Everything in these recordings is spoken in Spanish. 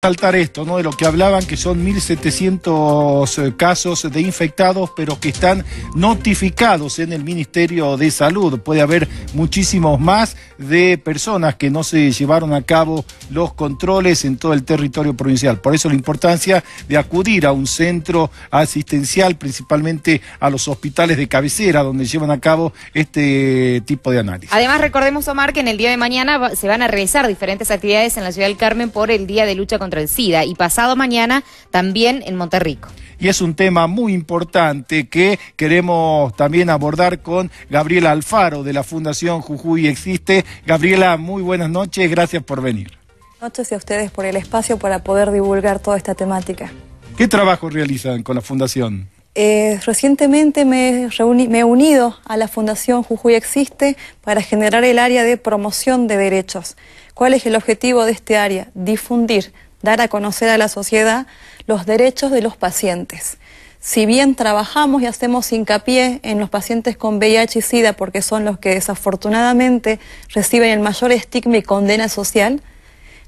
saltar esto, ¿no? De lo que hablaban, que son 1.700 eh, casos de infectados, pero que están notificados en el Ministerio de Salud. Puede haber muchísimos más de personas que no se llevaron a cabo los controles en todo el territorio provincial. Por eso la importancia de acudir a un centro asistencial, principalmente a los hospitales de cabecera, donde llevan a cabo este tipo de análisis. Además, recordemos, Omar, que en el día de mañana se van a realizar diferentes actividades en la ciudad del Carmen por el Día de Lucha contra contra el SIDA y pasado mañana también en Monterrico. Y es un tema muy importante que queremos también abordar con Gabriela Alfaro de la Fundación Jujuy Existe. Gabriela, muy buenas noches, gracias por venir. Buenas noches a ustedes por el espacio para poder divulgar toda esta temática. ¿Qué trabajo realizan con la Fundación? Eh, recientemente me, me, he unido a la Fundación Jujuy Existe para generar el área de promoción de derechos. ¿Cuál es el objetivo de este área? Difundir dar a conocer a la sociedad los derechos de los pacientes. Si bien trabajamos y hacemos hincapié en los pacientes con VIH y SIDA porque son los que desafortunadamente reciben el mayor estigma y condena social,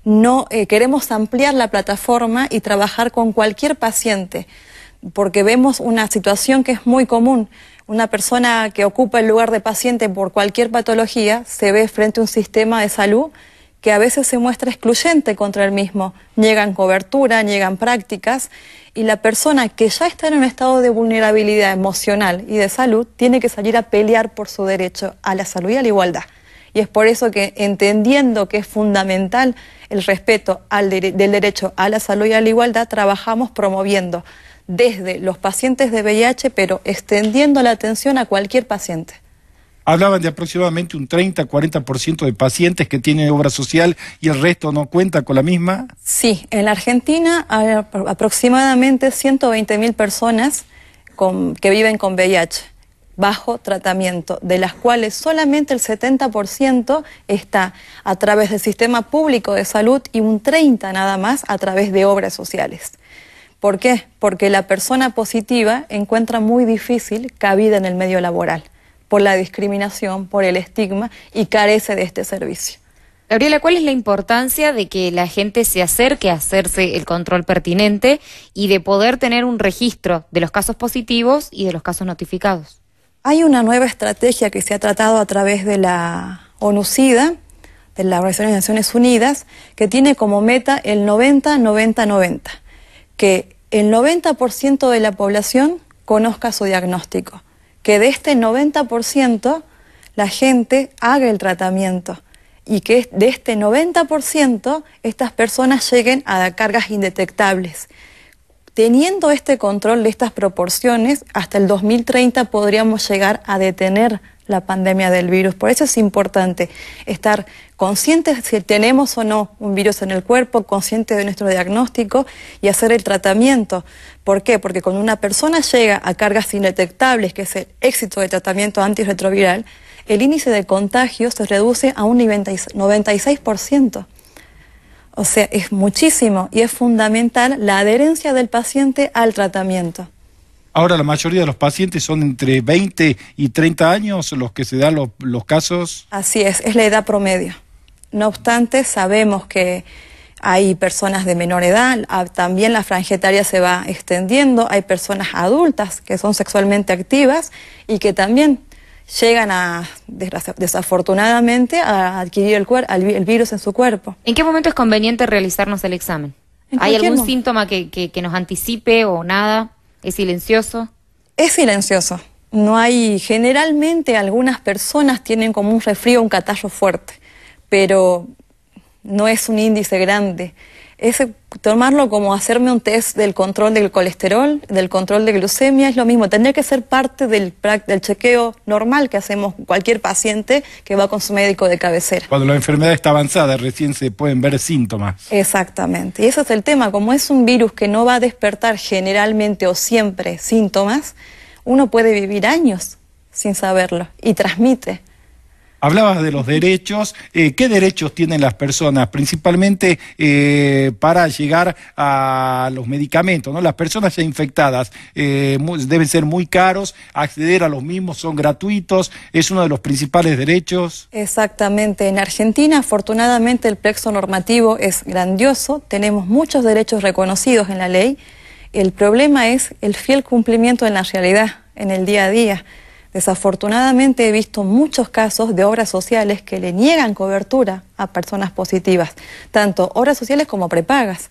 no eh, queremos ampliar la plataforma y trabajar con cualquier paciente, porque vemos una situación que es muy común. Una persona que ocupa el lugar de paciente por cualquier patología se ve frente a un sistema de salud que a veces se muestra excluyente contra el mismo. Niegan cobertura, niegan prácticas y la persona que ya está en un estado de vulnerabilidad emocional y de salud tiene que salir a pelear por su derecho a la salud y a la igualdad. Y es por eso que entendiendo que es fundamental el respeto al del derecho a la salud y a la igualdad, trabajamos promoviendo desde los pacientes de VIH, pero extendiendo la atención a cualquier paciente. Hablaban de aproximadamente un 30-40% de pacientes que tienen obra social y el resto no cuenta con la misma. Sí, en la Argentina hay aproximadamente 120 mil personas que viven con VIH bajo tratamiento, de las cuales solamente el 70% está a través del sistema público de salud y un 30% nada más a través de obras sociales. ¿Por qué? Porque la persona positiva encuentra muy difícil cabida en el medio laboral por la discriminación, por el estigma y carece de este servicio. Gabriela, ¿cuál es la importancia de que la gente se acerque a hacerse el control pertinente y de poder tener un registro de los casos positivos y de los casos notificados? Hay una nueva estrategia que se ha tratado a través de la ONU-SIDA, de la Organización de Naciones Unidas, que tiene como meta el 90-90-90, que el 90% de la población conozca su diagnóstico que de este 90% la gente haga el tratamiento y que de este 90% estas personas lleguen a cargas indetectables. Teniendo este control de estas proporciones, hasta el 2030 podríamos llegar a detener la pandemia del virus. Por eso es importante estar conscientes si tenemos o no un virus en el cuerpo, conscientes de nuestro diagnóstico y hacer el tratamiento. ¿Por qué? Porque cuando una persona llega a cargas indetectables, que es el éxito del tratamiento antirretroviral, el índice de contagio se reduce a un 96%. O sea, es muchísimo y es fundamental la adherencia del paciente al tratamiento. Ahora la mayoría de los pacientes son entre 20 y 30 años los que se dan los, casos. Así es, es la edad promedio. No obstante, sabemos que hay personas de menor edad, ah, también la frangetaria se va extendiendo, hay personas adultas que son sexualmente activas y que también llegan a, desafortunadamente, a adquirir el, el virus en su cuerpo. ¿En qué momento es conveniente realizarnos el examen? ¿Hay algún síntoma que, que nos anticipe o nada? ¿Es silencioso? Es silencioso. No hay, generalmente algunas personas tienen como un resfrío, un catarro fuerte, pero no es un índice grande es tomarlo como hacerme un test del control del colesterol, del control de glucemia, es lo mismo, tendría que ser parte del, del chequeo normal que hacemos cualquier paciente que va con su médico de cabecera. Cuando la enfermedad está avanzada, recién se pueden ver síntomas. Exactamente, y ese es el tema, como es un virus que no va a despertar generalmente o siempre síntomas, uno puede vivir años sin saberlo y transmite. Hablabas de los derechos. Eh, ¿Qué derechos tienen las personas? Principalmente eh, para llegar a los medicamentos. ¿no? Las personas ya infectadas eh, deben ser muy caros, acceder a los mismos son gratuitos, es uno de los principales derechos. Exactamente. En Argentina, afortunadamente, el plexo normativo es grandioso, tenemos muchos derechos reconocidos en la ley. El problema es el fiel cumplimiento en la realidad, en el día a día. Desafortunadamente he visto muchos casos de obras sociales que le niegan cobertura a personas positivas, tanto obras sociales como prepagas,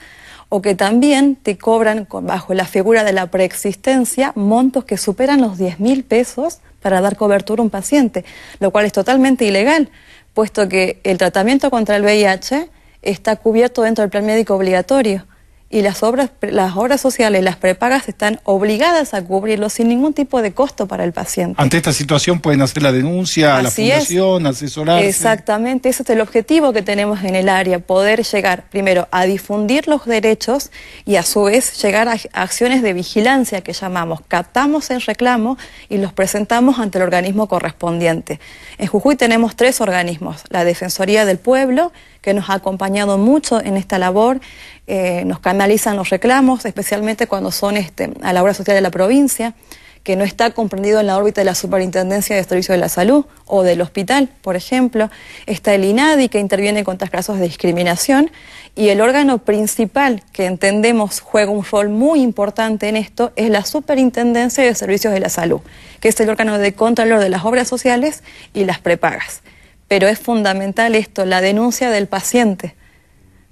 o que también te cobran bajo la figura de la preexistencia montos que superan los 10 mil pesos para dar cobertura a un paciente, lo cual es totalmente ilegal, puesto que el tratamiento contra el VIH está cubierto dentro del plan médico obligatorio y las obras, las obras sociales, las prepagas están obligadas a cubrirlo sin ningún tipo de costo para el paciente. Ante esta situación pueden hacer la denuncia a la fundación, asesorarse. Exactamente, ese es el objetivo que tenemos en el área, poder llegar primero a difundir los derechos y a su vez llegar a acciones de vigilancia que llamamos. Captamos el reclamo y los presentamos ante el organismo correspondiente. En Jujuy tenemos tres organismos, la Defensoría del Pueblo, que nos ha acompañado mucho en esta labor, eh, nos canalizan los reclamos, especialmente cuando son este, a la obra social de la provincia, que no está comprendido en la órbita de la Superintendencia de Servicios de la Salud o del hospital, por ejemplo. Está el INADI, que interviene contra casos de discriminación, y el órgano principal que entendemos juega un rol muy importante en esto es la Superintendencia de Servicios de la Salud, que es el órgano de control de las obras sociales y las prepagas pero es fundamental esto, la denuncia del paciente.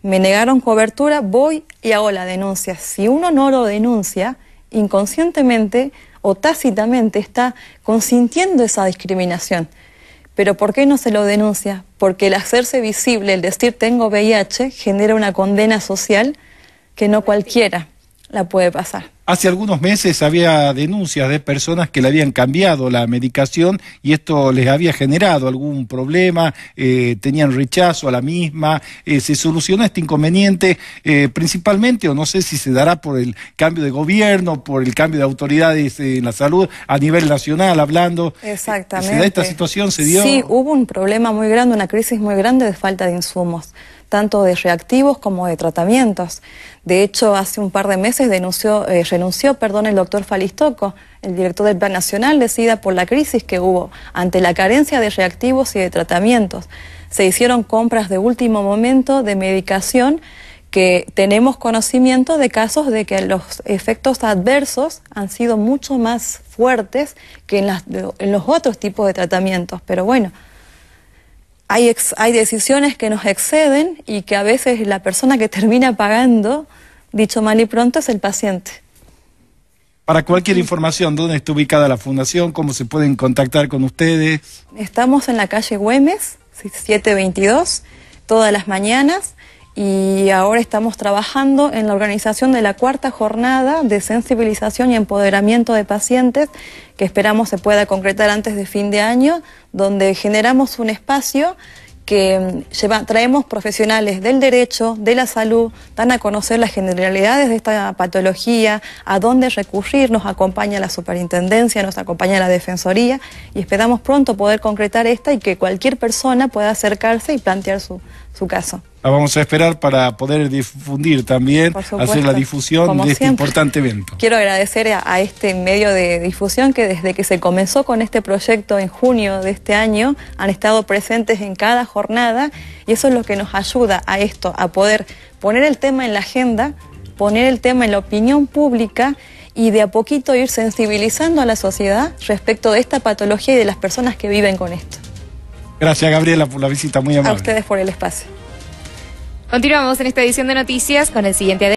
Me negaron cobertura, voy y hago la denuncia. Si uno no lo denuncia, inconscientemente o tácitamente está consintiendo esa discriminación. Pero ¿por qué no se lo denuncia? Porque el hacerse visible, el decir tengo VIH, genera una condena social que no cualquiera la puede pasar. Hace algunos meses había denuncias de personas que le habían cambiado la medicación y esto les había generado algún problema, eh, tenían rechazo a la misma. Eh, ¿Se solucionó este inconveniente eh, principalmente, o no sé si se dará por el cambio de gobierno, por el cambio de autoridades en la salud a nivel nacional, hablando? Exactamente. ¿Se da esta situación? ¿Se dio? Sí, hubo un problema muy grande, una crisis muy grande de falta de insumos tanto de reactivos como de tratamientos. De hecho, hace un par de meses denunció, eh, renunció perdón, el doctor Falistoco, el director del Plan Nacional, decida por la crisis que hubo ante la carencia de reactivos y de tratamientos. Se hicieron compras de último momento de medicación que tenemos conocimiento de casos de que los efectos adversos han sido mucho más fuertes que en, en los otros tipos de tratamientos. Pero bueno, hay, hay decisiones que nos exceden y que a veces la persona que termina pagando, dicho mal y pronto, es el paciente. Para cualquier información, ¿dónde está ubicada la fundación? ¿Cómo se pueden contactar con ustedes? Estamos en la calle Güemes, 722, todas las mañanas y ahora estamos trabajando en la organización de la cuarta jornada de sensibilización y empoderamiento de pacientes que esperamos se pueda concretar antes de fin de año, donde generamos un espacio que mm, lleva, traemos profesionales del derecho, de la salud, dan a conocer las generalidades de esta patología, a dónde recurrir, nos acompaña la superintendencia, nos acompaña la defensoría y esperamos pronto poder concretar esta y que cualquier persona pueda acercarse y plantear su, su caso. La vamos a esperar para poder difundir también, hacer la difusión de este importante evento. Quiero agradecer a, este medio de difusión que desde que se comenzó con este proyecto en junio de este año han estado presentes en cada jornada y eso es lo que nos ayuda a esto, a poder poner el tema en la agenda, poner el tema en la opinión pública y de a poquito ir sensibilizando a la sociedad respecto de esta patología y de las personas que viven con esto. Gracias Gabriela por la visita, muy amable. A ustedes por el espacio. Continuamos en esta edición de noticias con el siguiente